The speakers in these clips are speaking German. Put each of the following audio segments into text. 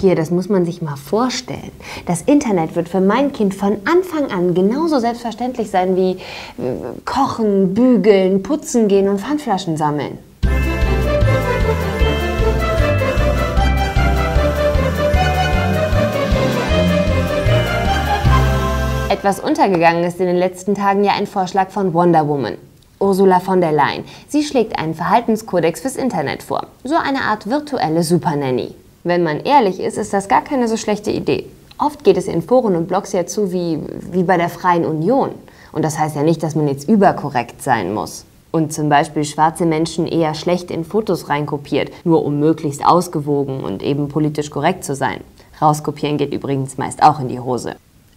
Hier, das muss man sich mal vorstellen. Das Internet wird für mein Kind von Anfang an genauso selbstverständlich sein wie äh, Kochen, Bügeln, Putzen gehen und Pfandflaschen sammeln. Etwas untergegangen ist in den letzten Tagen ja ein Vorschlag von Wonder Woman. Ursula von der Leyen. Sie schlägt einen Verhaltenskodex fürs Internet vor. So eine Art virtuelle Supernanny. Wenn man ehrlich ist, ist das gar keine so schlechte Idee. Oft geht es in Foren und Blogs ja zu wie, wie bei der Freien Union. Und das heißt ja nicht, dass man jetzt überkorrekt sein muss. Und zum Beispiel schwarze Menschen eher schlecht in Fotos reinkopiert, nur um möglichst ausgewogen und eben politisch korrekt zu sein. Rauskopieren geht übrigens meist auch in die Hose.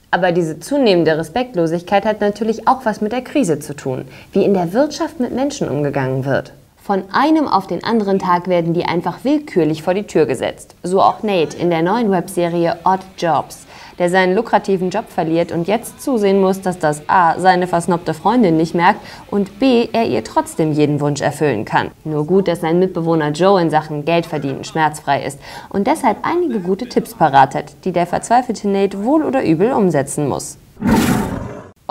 Aber diese zunehmende Respektlosigkeit hat natürlich auch was mit der Krise zu tun, wie in der Wirtschaft mit Menschen umgegangen wird. Von einem auf den anderen Tag werden die einfach willkürlich vor die Tür gesetzt. So auch Nate in der neuen Webserie Odd Jobs, der seinen lukrativen Job verliert und jetzt zusehen muss, dass das A seine versnobte Freundin nicht merkt und B er ihr trotzdem jeden Wunsch erfüllen kann. Nur gut, dass sein Mitbewohner Joe in Sachen Geldverdienen schmerzfrei ist und deshalb einige gute Tipps parat hat, die der verzweifelte Nate wohl oder übel umsetzen muss.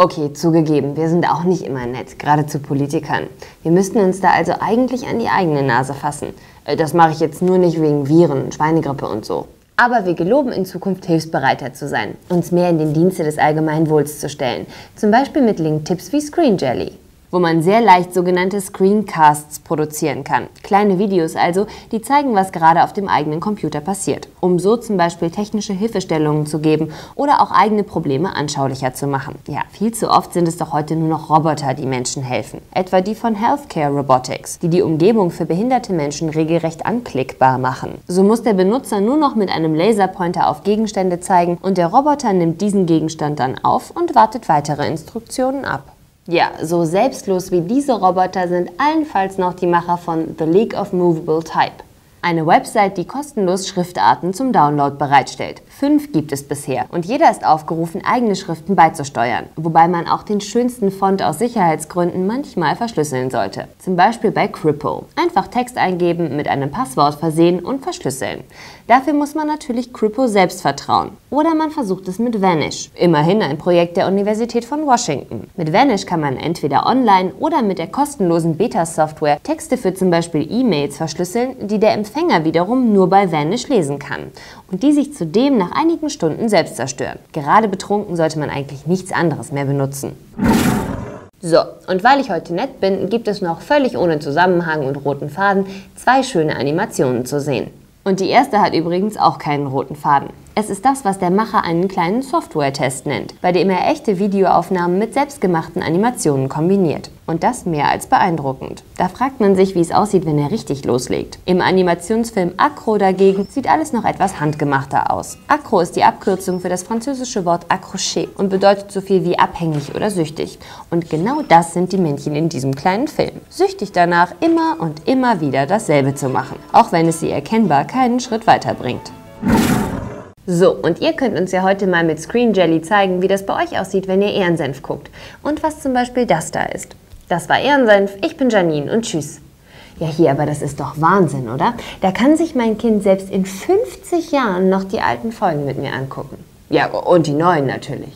Okay, zugegeben, wir sind auch nicht immer nett, gerade zu Politikern. Wir müssten uns da also eigentlich an die eigene Nase fassen. Äh, das mache ich jetzt nur nicht wegen Viren, Schweinegrippe und so. Aber wir geloben in Zukunft hilfsbereiter zu sein, uns mehr in den Dienste des Allgemeinwohls zu stellen. Zum Beispiel mit Link-Tipps wie Screen Jelly wo man sehr leicht sogenannte Screencasts produzieren kann. Kleine Videos also, die zeigen, was gerade auf dem eigenen Computer passiert, um so zum Beispiel technische Hilfestellungen zu geben oder auch eigene Probleme anschaulicher zu machen. Ja, viel zu oft sind es doch heute nur noch Roboter, die Menschen helfen. Etwa die von Healthcare Robotics, die die Umgebung für behinderte Menschen regelrecht anklickbar machen. So muss der Benutzer nur noch mit einem Laserpointer auf Gegenstände zeigen und der Roboter nimmt diesen Gegenstand dann auf und wartet weitere Instruktionen ab. Ja, so selbstlos wie diese Roboter sind allenfalls noch die Macher von The League of Movable Type. Eine Website, die kostenlos Schriftarten zum Download bereitstellt. Fünf gibt es bisher und jeder ist aufgerufen, eigene Schriften beizusteuern, wobei man auch den schönsten Font aus Sicherheitsgründen manchmal verschlüsseln sollte. Zum Beispiel bei Cripple. Einfach Text eingeben, mit einem Passwort versehen und verschlüsseln. Dafür muss man natürlich Cripple selbst vertrauen. Oder man versucht es mit Vanish. Immerhin ein Projekt der Universität von Washington. Mit Vanish kann man entweder online oder mit der kostenlosen Beta-Software Texte für zum Beispiel E-Mails verschlüsseln, die der wiederum nur bei Vanish lesen kann und die sich zudem nach einigen Stunden selbst zerstören. Gerade betrunken sollte man eigentlich nichts anderes mehr benutzen. So, und weil ich heute nett bin, gibt es noch völlig ohne Zusammenhang und roten Faden zwei schöne Animationen zu sehen. Und die erste hat übrigens auch keinen roten Faden. Es ist das, was der Macher einen kleinen Software-Test nennt, bei dem er echte Videoaufnahmen mit selbstgemachten Animationen kombiniert. Und das mehr als beeindruckend. Da fragt man sich, wie es aussieht, wenn er richtig loslegt. Im Animationsfilm Acro dagegen sieht alles noch etwas handgemachter aus. Acro ist die Abkürzung für das französische Wort accrocher und bedeutet so viel wie abhängig oder süchtig. Und genau das sind die Männchen in diesem kleinen Film. Süchtig danach, immer und immer wieder dasselbe zu machen, auch wenn es sie erkennbar keinen Schritt weiterbringt. So, und ihr könnt uns ja heute mal mit Screen Jelly zeigen, wie das bei euch aussieht, wenn ihr Ehrensenf guckt. Und was zum Beispiel das da ist. Das war Ehrensenf, ich bin Janine und tschüss. Ja, hier, aber das ist doch Wahnsinn, oder? Da kann sich mein Kind selbst in 50 Jahren noch die alten Folgen mit mir angucken. Ja, und die neuen natürlich.